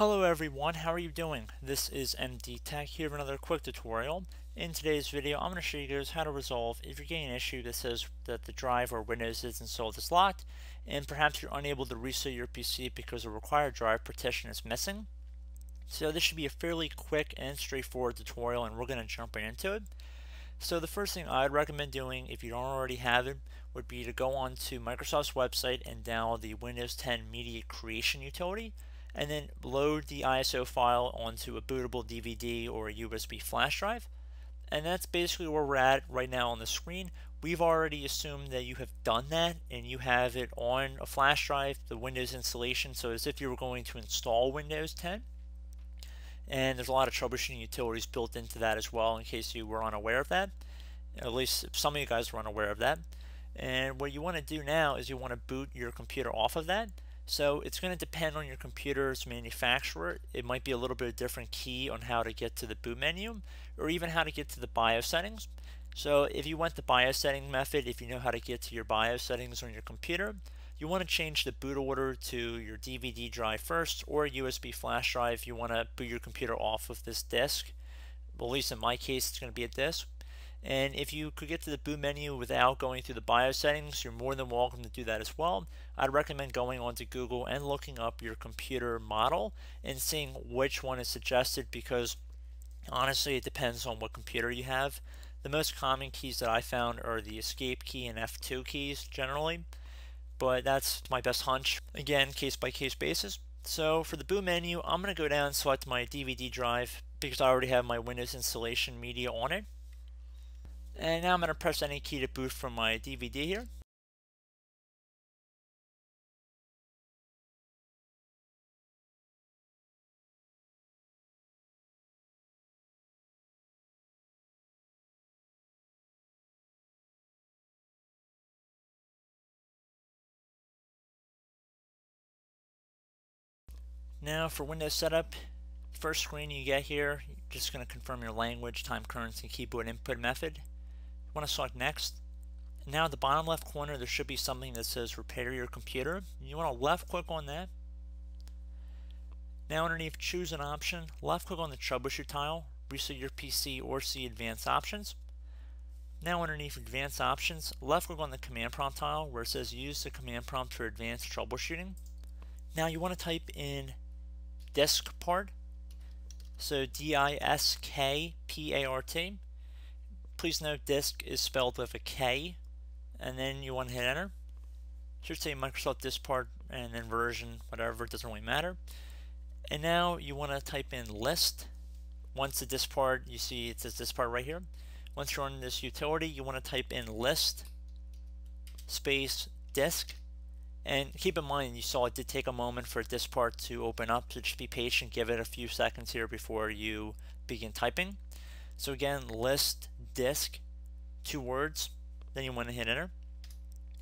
Hello everyone, how are you doing? This is MD Tech here with another quick tutorial. In today's video, I'm going to show you guys how to resolve if you're getting an issue that says that the drive or Windows is installed as locked, and perhaps you're unable to reset your PC because the required drive partition is missing. So this should be a fairly quick and straightforward tutorial, and we're going to jump right into it. So the first thing I'd recommend doing, if you don't already have it, would be to go onto Microsoft's website and download the Windows 10 Media Creation utility and then load the ISO file onto a bootable DVD or a USB flash drive. And that's basically where we're at right now on the screen. We've already assumed that you have done that and you have it on a flash drive, the Windows installation, so as if you were going to install Windows 10. And there's a lot of troubleshooting utilities built into that as well in case you were unaware of that. At least some of you guys were unaware of that. And what you want to do now is you want to boot your computer off of that. So it's going to depend on your computer's manufacturer. It might be a little bit of different key on how to get to the boot menu or even how to get to the BIOS settings. So if you went the BIOS setting method, if you know how to get to your BIOS settings on your computer, you want to change the boot order to your DVD drive first or USB flash drive. If you want to boot your computer off of this disk. Well, at least in my case, it's going to be a disk. And if you could get to the boot menu without going through the BIOS settings, you're more than welcome to do that as well. I'd recommend going onto Google and looking up your computer model and seeing which one is suggested because honestly it depends on what computer you have. The most common keys that I found are the escape key and F2 keys generally, but that's my best hunch. Again, case by case basis. So for the boot menu, I'm going to go down and select my DVD drive because I already have my Windows installation media on it. And now I'm going to press any key to boot from my DVD here. Now for Windows setup, first screen you get here, you're just going to confirm your language, time currency, keyboard input method. Want to select next. Now at the bottom left corner there should be something that says repair your computer. You want to left click on that. Now underneath choose an option, left click on the troubleshoot tile, reset your PC or see advanced options. Now underneath advanced options, left click on the command prompt tile where it says use the command prompt for advanced troubleshooting. Now you want to type in disk part. So D-I-S-K-P-A-R-T. Please note disk is spelled with a K and then you want to hit enter. Should say Microsoft disk part and then version, whatever, it doesn't really matter. And now you want to type in list. Once the disk part, you see it says disk part right here. Once you're on this utility, you want to type in list space disk. And keep in mind, you saw it did take a moment for this part to open up, so just be patient, give it a few seconds here before you begin typing. So again, list disk, two words, then you want to hit enter.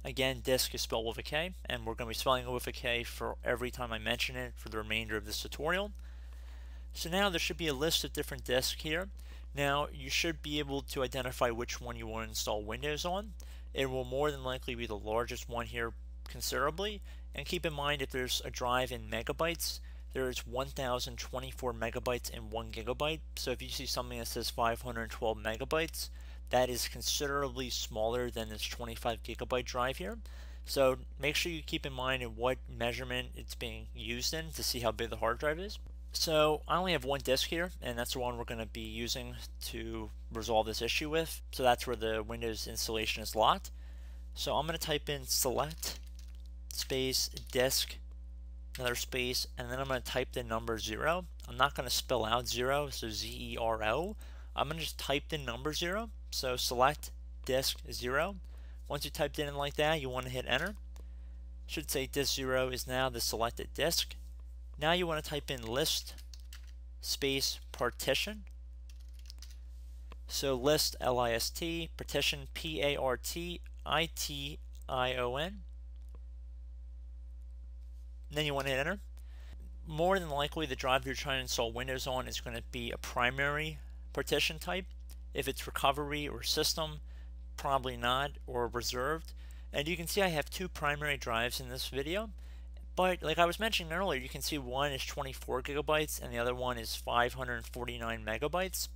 Again, disk is spelled with a K, and we're going to be spelling it with a K for every time I mention it for the remainder of this tutorial. So now there should be a list of different disks here. Now you should be able to identify which one you want to install Windows on. It will more than likely be the largest one here considerably. And keep in mind if there's a drive in megabytes, there is 1024 megabytes and 1 gigabyte. So if you see something that says 512 megabytes, that is considerably smaller than this 25 gigabyte drive here. So make sure you keep in mind in what measurement it's being used in to see how big the hard drive is. So I only have one disk here, and that's the one we're going to be using to resolve this issue with. So that's where the Windows installation is locked. So I'm going to type in select space disk another space, and then I'm going to type the number 0. I'm not going to spell out 0, so Z-E-R-O. I'm going to just type the number 0. So select disk 0. Once you typed it in like that, you want to hit enter. Should say disk 0 is now the selected disk. Now you want to type in list space partition. So list L-I-S-T, partition P-A-R-T-I-T-I-O-N. Then you want to hit enter. More than likely the drive you're trying to install Windows on is going to be a primary partition type. If it's recovery or system, probably not, or reserved. And you can see I have two primary drives in this video. But like I was mentioning earlier, you can see one is 24 gigabytes and the other one is 549 megabytes.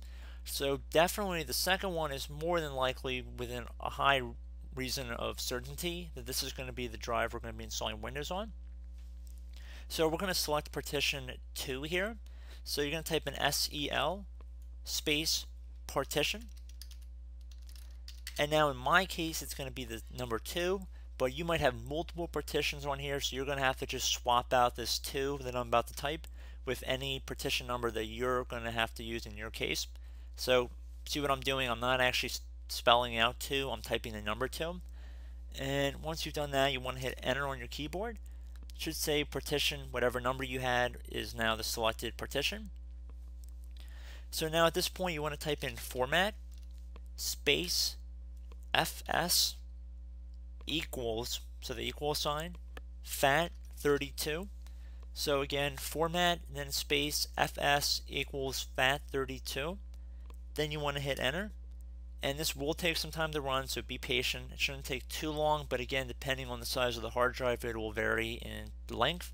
So definitely the second one is more than likely within a high reason of certainty that this is going to be the drive we're going to be installing Windows on. So we're going to select partition 2 here. So you're going to type in SEL space partition. And now in my case, it's going to be the number 2, but you might have multiple partitions on here, so you're going to have to just swap out this 2 that I'm about to type with any partition number that you're going to have to use in your case. So see what I'm doing? I'm not actually spelling out 2, I'm typing the number 2. And once you've done that, you want to hit enter on your keyboard. Should say partition, whatever number you had is now the selected partition. So now at this point you want to type in format space fs equals, so the equal sign, FAT32. So again, format, then space fs equals FAT32. Then you want to hit enter. And this will take some time to run, so be patient. It shouldn't take too long, but again, depending on the size of the hard drive, it will vary in length.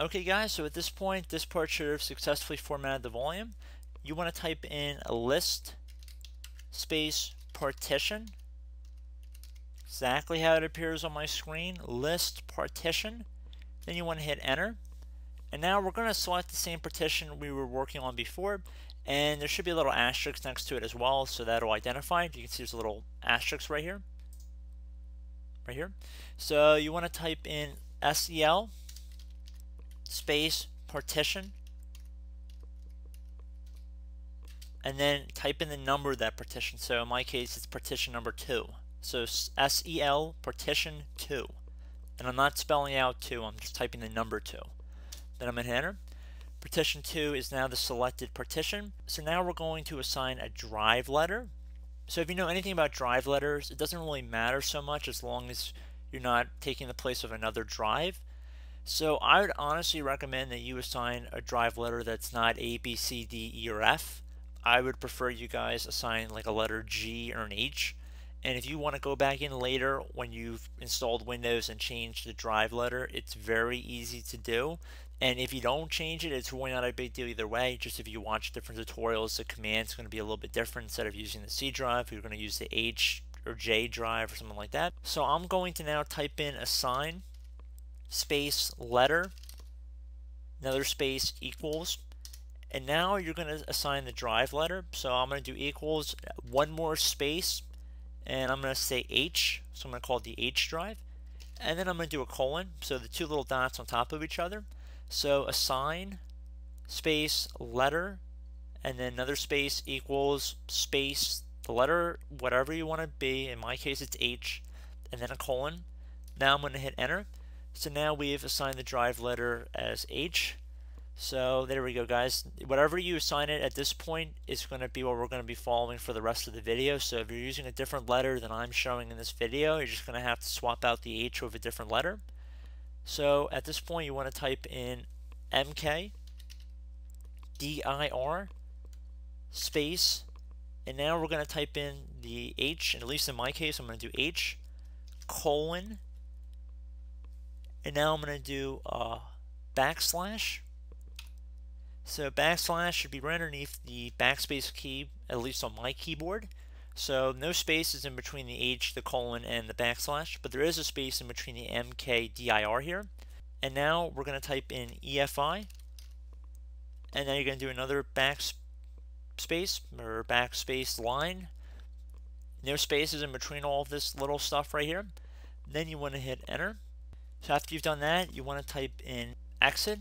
Okay guys, so at this point, disk part should have successfully formatted the volume. You want to type in a list space partition. Exactly how it appears on my screen, list partition. Then you want to hit enter. And now we're going to select the same partition we were working on before. And there should be a little asterisk next to it as well, so that'll identify. You can see there's a little asterisk right here. right here. So you want to type in SEL space partition and then type in the number of that partition. So in my case, it's partition number 2. So SEL partition 2. And I'm not spelling out 2, I'm just typing the number 2. Then I'm going to enter. Partition 2 is now the selected partition. So now we're going to assign a drive letter. So if you know anything about drive letters, it doesn't really matter so much as long as you're not taking the place of another drive. So I would honestly recommend that you assign a drive letter that's not A, B, C, D, E, or F. I would prefer you guys assign like a letter G or an H. And if you want to go back in later when you've installed Windows and change the drive letter, it's very easy to do. And if you don't change it, it's really not a big deal either way. Just if you watch different tutorials, the command's going to be a little bit different. Instead of using the C drive, you're going to use the H or J drive or something like that. So I'm going to now type in assign space letter, another space equals, and now you're going to assign the drive letter. So I'm going to do equals, one more space, and I'm going to say H. So I'm going to call it the H drive. And then I'm going to do a colon, so the two little dots on top of each other. So assign space letter, and then another space equals space the letter, whatever you want to be. In my case, it's H, and then a colon. Now I'm going to hit enter. So now we've assigned the drive letter as H. So there we go guys. Whatever you assign it at this point is going to be what we're going to be following for the rest of the video. So if you're using a different letter than I'm showing in this video, you're just going to have to swap out the H with a different letter. So at this point you want to type in MK DIR space and now we're going to type in the H, and at least in my case I'm going to do H colon and now I'm going to do a backslash so backslash should be right underneath the backspace key, at least on my keyboard. So no space is in between the H, the colon, and the backslash, but there is a space in between the MKDIR here. And now we're going to type in EFI, and now you're going to do another backspace or backspace line. No spaces in between all this little stuff right here. Then you want to hit enter. So after you've done that, you want to type in exit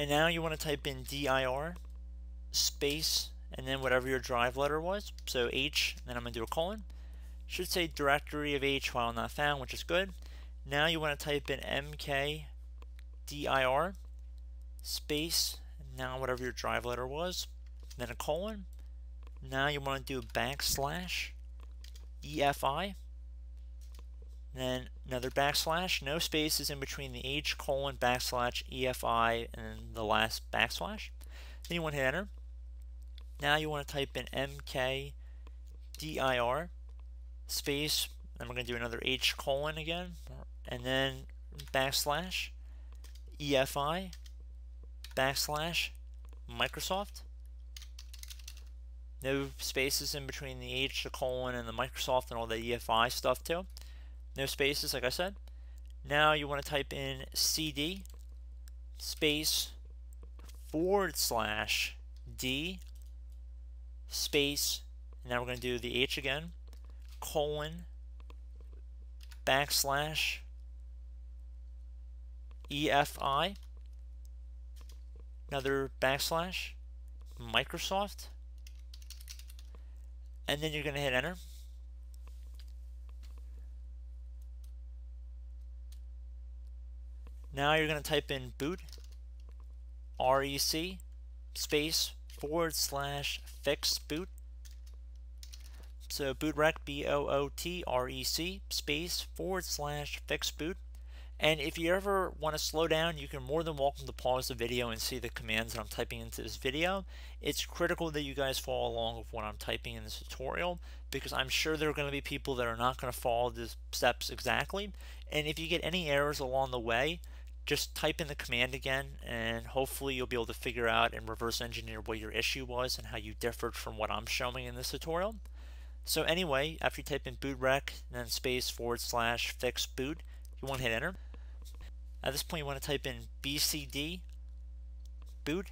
And now you want to type in dir space and then whatever your drive letter was. So H, then I'm going to do a colon. Should say directory of H file not found, which is good. Now you want to type in mk dir space, now whatever your drive letter was, then a colon. Now you want to do backslash EFI then another backslash, no spaces in between the H colon backslash EFI and the last backslash. Then you want to hit enter. Now you want to type in MK DIR space, then we're going to do another H colon again, and then backslash EFI backslash Microsoft. No spaces in between the H, the colon, and the Microsoft and all the EFI stuff too no spaces like I said. Now you want to type in cd space forward slash d space, and now we're going to do the h again, colon, backslash, EFI, another backslash, Microsoft, and then you're going to hit enter. Now you're going to type in boot rec space forward slash fix boot. So bootrec b o o t r e c space forward slash fix boot. And if you ever want to slow down, you can more than welcome to pause the video and see the commands that I'm typing into this video. It's critical that you guys follow along with what I'm typing in this tutorial because I'm sure there are going to be people that are not going to follow the steps exactly. And if you get any errors along the way, just type in the command again and hopefully you'll be able to figure out and reverse engineer what your issue was and how you differed from what I'm showing in this tutorial. So anyway, after you type in bootrec then space forward slash fix boot, you want to hit enter. At this point you want to type in bcd boot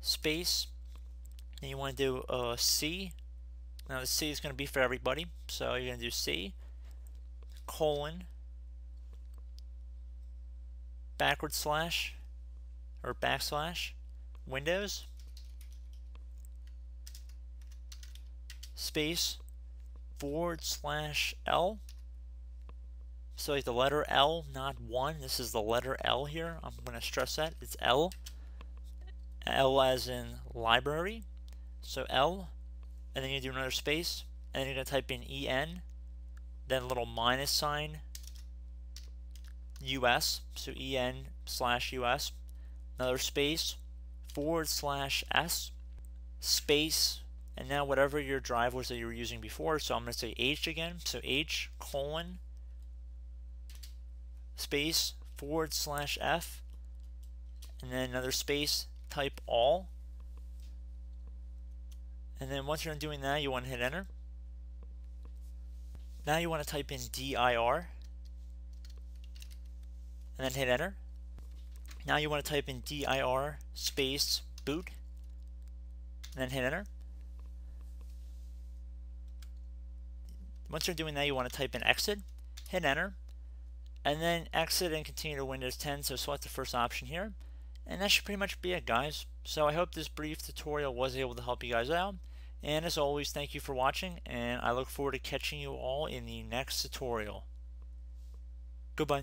space and you want to do a C Now the C is going to be for everybody, so you're going to do C colon backward slash or backslash Windows space forward slash L. So like the letter L, not one. This is the letter L here. I'm going to stress that. It's L. L as in library. So L, and then you do another space, and then you're going to type in EN, then a little minus sign, US, so EN slash US, another space, forward slash S, space, and now whatever your drive was that you were using before, so I'm going to say H again, so H colon space forward slash F and then another space type all. And then once you're doing that you want to hit enter. Now you want to type in dir and then hit enter now you want to type in dir space boot and then hit enter Once you're doing that, you want to type in exit, hit enter, and then exit and continue to Windows 10. So select the first option here. And that should pretty much be it, guys. So I hope this brief tutorial was able to help you guys out. And as always, thank you for watching, and I look forward to catching you all in the next tutorial. Goodbye.